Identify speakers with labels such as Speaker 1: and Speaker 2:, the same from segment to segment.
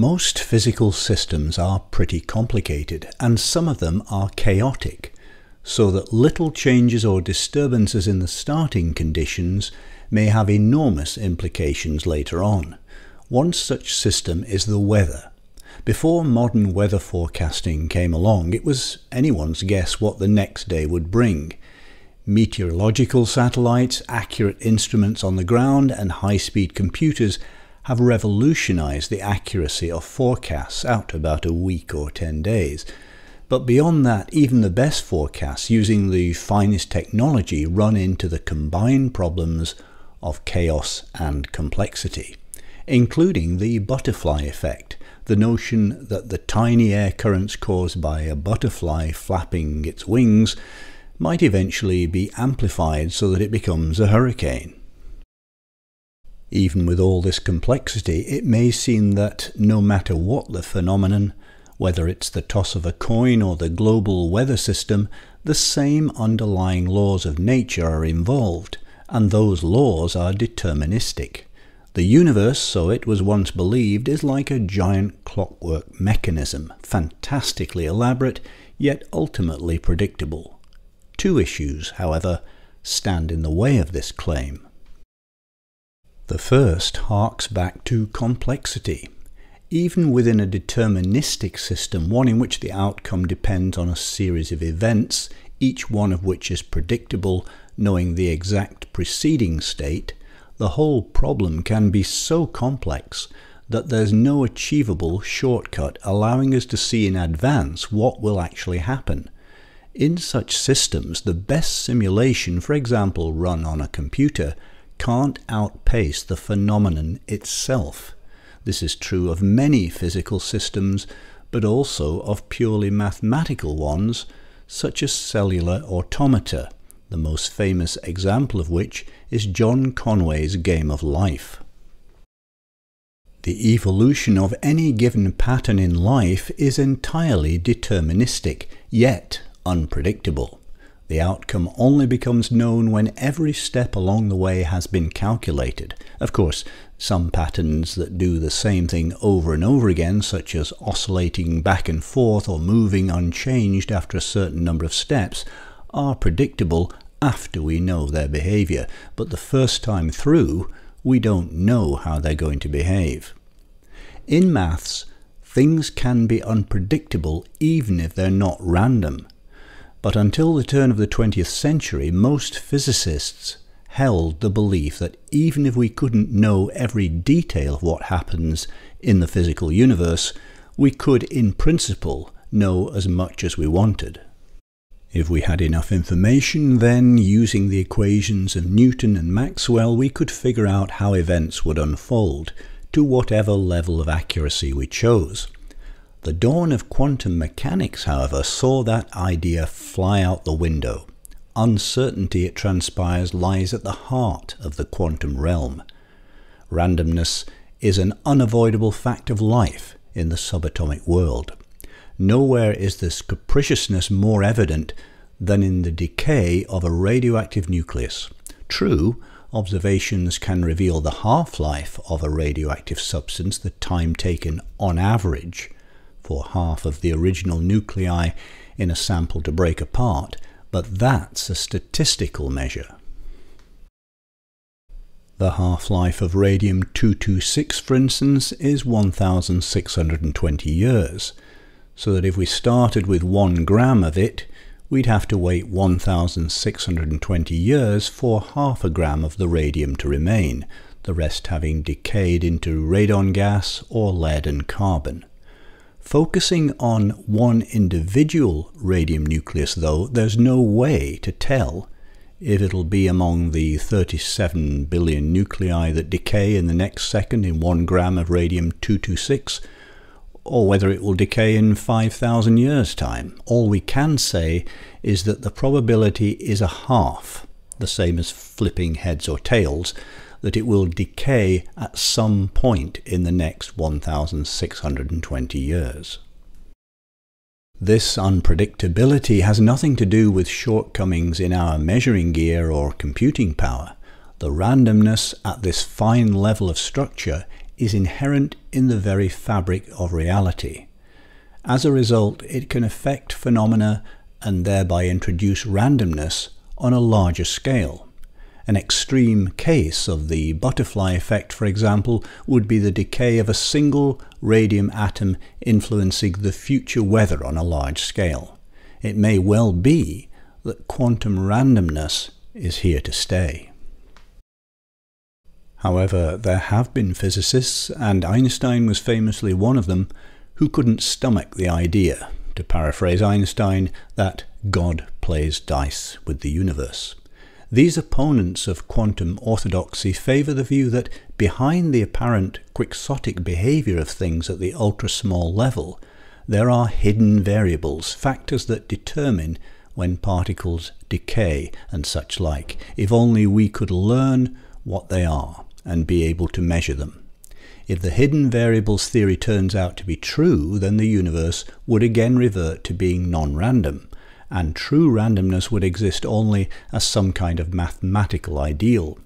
Speaker 1: Most physical systems are pretty complicated, and some of them are chaotic, so that little changes or disturbances in the starting conditions may have enormous implications later on. One such system is the weather. Before modern weather forecasting came along, it was anyone's guess what the next day would bring. Meteorological satellites, accurate instruments on the ground, and high speed computers have revolutionized the accuracy of forecasts out about a week or 10 days. But beyond that, even the best forecasts using the finest technology run into the combined problems of chaos and complexity, including the butterfly effect, the notion that the tiny air currents caused by a butterfly flapping its wings might eventually be amplified so that it becomes a hurricane. Even with all this complexity, it may seem that no matter what the phenomenon, whether it's the toss of a coin or the global weather system, the same underlying laws of nature are involved, and those laws are deterministic. The universe, so it was once believed, is like a giant clockwork mechanism, fantastically elaborate, yet ultimately predictable. Two issues, however, stand in the way of this claim. The first harks back to complexity. Even within a deterministic system, one in which the outcome depends on a series of events, each one of which is predictable, knowing the exact preceding state, the whole problem can be so complex that there's no achievable shortcut allowing us to see in advance what will actually happen. In such systems, the best simulation, for example run on a computer, can't outpace the phenomenon itself. This is true of many physical systems, but also of purely mathematical ones, such as cellular automata, the most famous example of which is John Conway's Game of Life. The evolution of any given pattern in life is entirely deterministic, yet unpredictable. The outcome only becomes known when every step along the way has been calculated. Of course, some patterns that do the same thing over and over again, such as oscillating back and forth or moving unchanged after a certain number of steps, are predictable after we know their behavior, but the first time through, we don't know how they're going to behave. In maths, things can be unpredictable even if they're not random. But until the turn of the 20th century, most physicists held the belief that even if we couldn't know every detail of what happens in the physical universe, we could, in principle, know as much as we wanted. If we had enough information, then, using the equations of Newton and Maxwell, we could figure out how events would unfold, to whatever level of accuracy we chose. The dawn of quantum mechanics, however, saw that idea fly out the window. Uncertainty, it transpires, lies at the heart of the quantum realm. Randomness is an unavoidable fact of life in the subatomic world. Nowhere is this capriciousness more evident than in the decay of a radioactive nucleus. True, observations can reveal the half-life of a radioactive substance, the time taken on average for half of the original nuclei in a sample to break apart, but that's a statistical measure. The half-life of radium-226, for instance, is 1620 years, so that if we started with 1 gram of it, we'd have to wait 1620 years for half a gram of the radium to remain, the rest having decayed into radon gas or lead and carbon. Focusing on one individual radium nucleus, though, there's no way to tell if it'll be among the 37 billion nuclei that decay in the next second in 1 gram of radium-226, or whether it will decay in 5,000 years' time. All we can say is that the probability is a half, the same as flipping heads or tails, that it will decay at some point in the next 1620 years. This unpredictability has nothing to do with shortcomings in our measuring gear or computing power. The randomness at this fine level of structure is inherent in the very fabric of reality. As a result, it can affect phenomena and thereby introduce randomness on a larger scale. An extreme case of the butterfly effect, for example, would be the decay of a single radium atom influencing the future weather on a large scale. It may well be that quantum randomness is here to stay. However, there have been physicists, and Einstein was famously one of them, who couldn't stomach the idea, to paraphrase Einstein, that God plays dice with the universe. These opponents of quantum orthodoxy favour the view that behind the apparent quixotic behaviour of things at the ultra-small level, there are hidden variables, factors that determine when particles decay and such like, if only we could learn what they are and be able to measure them. If the hidden variables theory turns out to be true, then the universe would again revert to being non-random, and true randomness would exist only as some kind of mathematical ideal.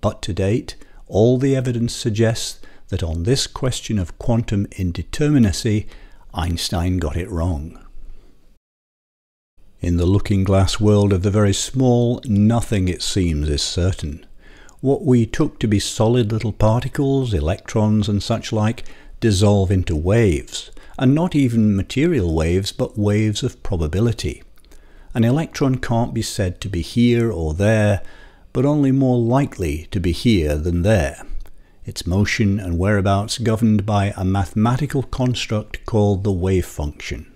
Speaker 1: But to date, all the evidence suggests that on this question of quantum indeterminacy, Einstein got it wrong. In the looking glass world of the very small, nothing, it seems, is certain. What we took to be solid little particles, electrons and such like, dissolve into waves, and not even material waves, but waves of probability. An electron can't be said to be here or there, but only more likely to be here than there. Its motion and whereabouts governed by a mathematical construct called the wave function.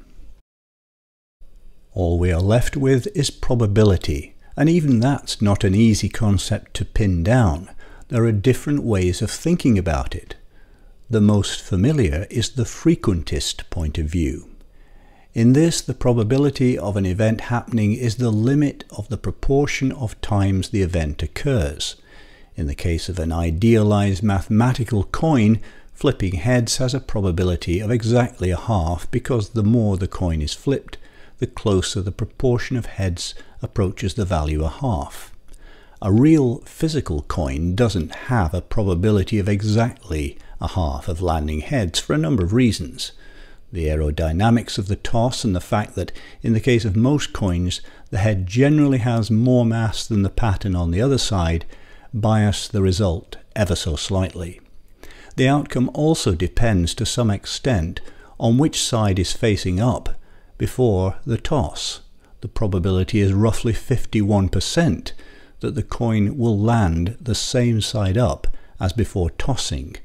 Speaker 1: All we are left with is probability, and even that's not an easy concept to pin down. There are different ways of thinking about it. The most familiar is the frequentist point of view. In this, the probability of an event happening is the limit of the proportion of times the event occurs. In the case of an idealized mathematical coin, flipping heads has a probability of exactly a half because the more the coin is flipped, the closer the proportion of heads approaches the value a half. A real physical coin doesn't have a probability of exactly a half of landing heads for a number of reasons the aerodynamics of the toss and the fact that in the case of most coins the head generally has more mass than the pattern on the other side bias the result ever so slightly. The outcome also depends to some extent on which side is facing up before the toss. The probability is roughly 51% that the coin will land the same side up as before tossing,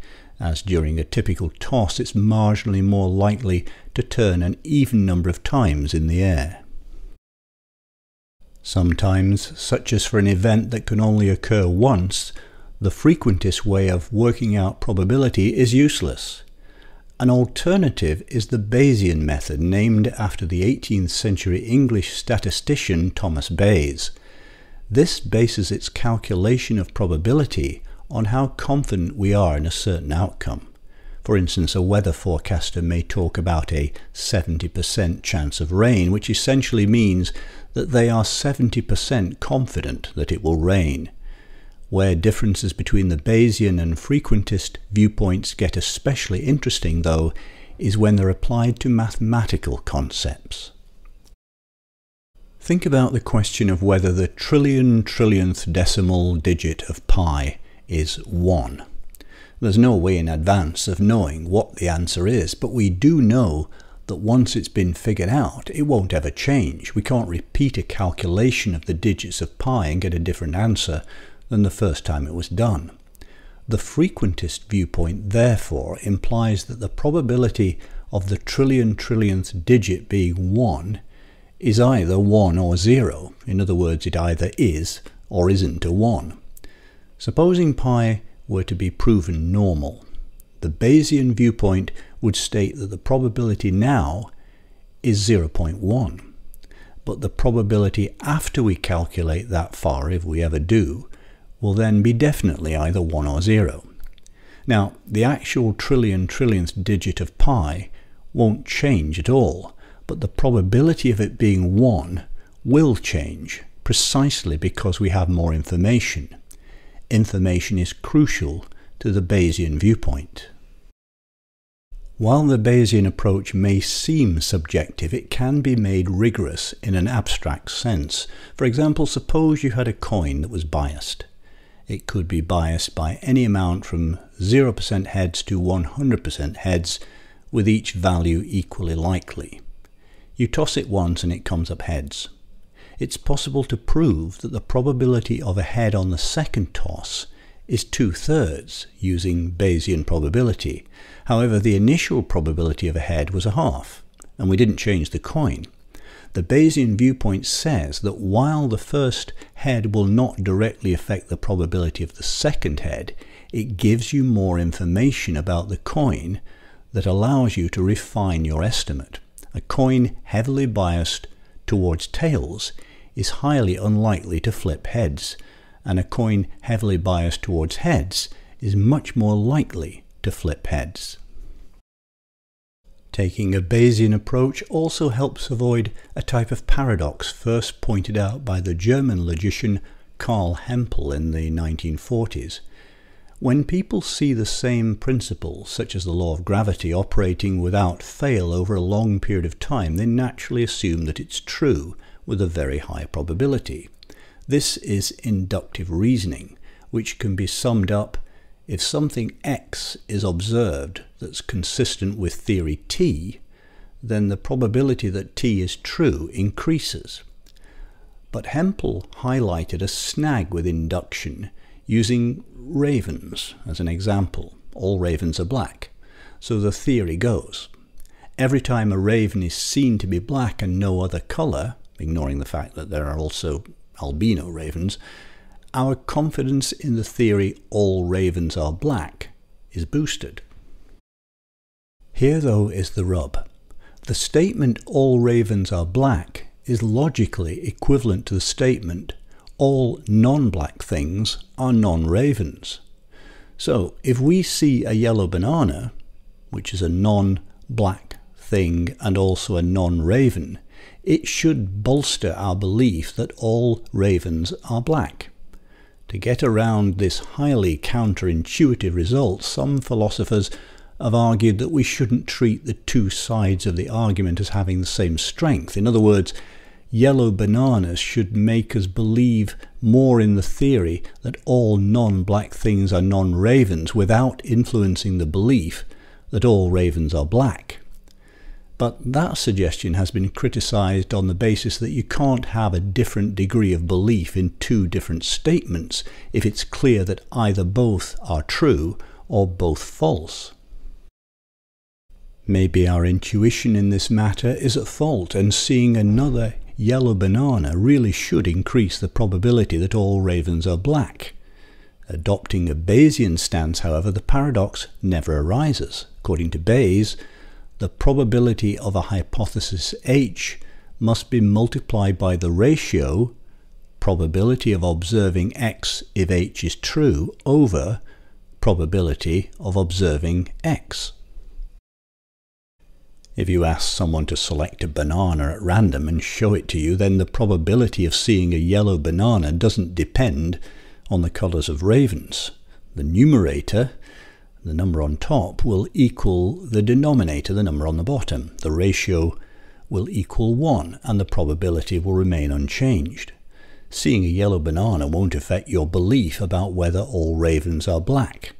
Speaker 1: as during a typical toss it's marginally more likely to turn an even number of times in the air. Sometimes, such as for an event that can only occur once, the frequentist way of working out probability is useless. An alternative is the Bayesian method named after the 18th century English statistician Thomas Bayes. This bases its calculation of probability on how confident we are in a certain outcome. For instance, a weather forecaster may talk about a 70% chance of rain, which essentially means that they are 70% confident that it will rain. Where differences between the Bayesian and frequentist viewpoints get especially interesting, though, is when they're applied to mathematical concepts. Think about the question of whether the trillion trillionth decimal digit of pi is 1. There's no way in advance of knowing what the answer is, but we do know that once it's been figured out, it won't ever change. We can't repeat a calculation of the digits of pi and get a different answer than the first time it was done. The frequentist viewpoint, therefore, implies that the probability of the trillion trillionth digit being 1 is either 1 or 0. In other words, it either is or isn't a 1. Supposing pi were to be proven normal, the Bayesian viewpoint would state that the probability now is 0.1. But the probability after we calculate that far, if we ever do, will then be definitely either 1 or 0. Now, the actual trillion trillionth digit of pi won't change at all, but the probability of it being 1 will change, precisely because we have more information information is crucial to the Bayesian viewpoint. While the Bayesian approach may seem subjective, it can be made rigorous in an abstract sense. For example, suppose you had a coin that was biased. It could be biased by any amount from 0% heads to 100% heads, with each value equally likely. You toss it once and it comes up heads. It's possible to prove that the probability of a head on the second toss is two-thirds using Bayesian probability. However, the initial probability of a head was a half, and we didn't change the coin. The Bayesian viewpoint says that while the first head will not directly affect the probability of the second head, it gives you more information about the coin that allows you to refine your estimate. A coin heavily biased towards tails is highly unlikely to flip heads, and a coin heavily biased towards heads is much more likely to flip heads. Taking a Bayesian approach also helps avoid a type of paradox first pointed out by the German logician Carl Hempel in the 1940s. When people see the same principle, such as the law of gravity, operating without fail over a long period of time, they naturally assume that it's true with a very high probability. This is inductive reasoning, which can be summed up if something X is observed that's consistent with theory T, then the probability that T is true increases. But Hempel highlighted a snag with induction using ravens as an example. All ravens are black. So the theory goes. Every time a raven is seen to be black and no other colour, ignoring the fact that there are also albino ravens, our confidence in the theory all ravens are black is boosted. Here, though, is the rub. The statement all ravens are black is logically equivalent to the statement all non-black things are non-ravens. So if we see a yellow banana, which is a non-black thing and also a non-raven, it should bolster our belief that all ravens are black. To get around this highly counterintuitive result, some philosophers have argued that we shouldn't treat the two sides of the argument as having the same strength. In other words, yellow bananas should make us believe more in the theory that all non-black things are non-ravens without influencing the belief that all ravens are black. But that suggestion has been criticized on the basis that you can't have a different degree of belief in two different statements if it's clear that either both are true or both false. Maybe our intuition in this matter is at fault and seeing another yellow banana really should increase the probability that all ravens are black. Adopting a Bayesian stance, however, the paradox never arises. According to Bayes, the probability of a hypothesis H must be multiplied by the ratio probability of observing X if H is true over probability of observing X. If you ask someone to select a banana at random and show it to you, then the probability of seeing a yellow banana doesn't depend on the colours of ravens. The numerator the number on top will equal the denominator, the number on the bottom. The ratio will equal 1 and the probability will remain unchanged. Seeing a yellow banana won't affect your belief about whether all ravens are black.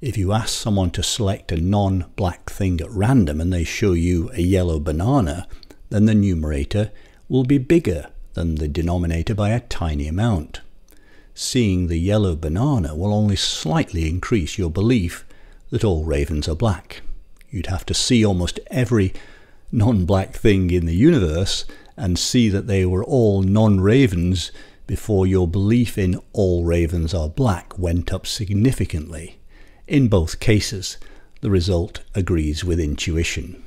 Speaker 1: If you ask someone to select a non-black thing at random and they show you a yellow banana, then the numerator will be bigger than the denominator by a tiny amount. Seeing the yellow banana will only slightly increase your belief that all ravens are black. You'd have to see almost every non-black thing in the universe and see that they were all non-ravens before your belief in all ravens are black went up significantly. In both cases, the result agrees with intuition.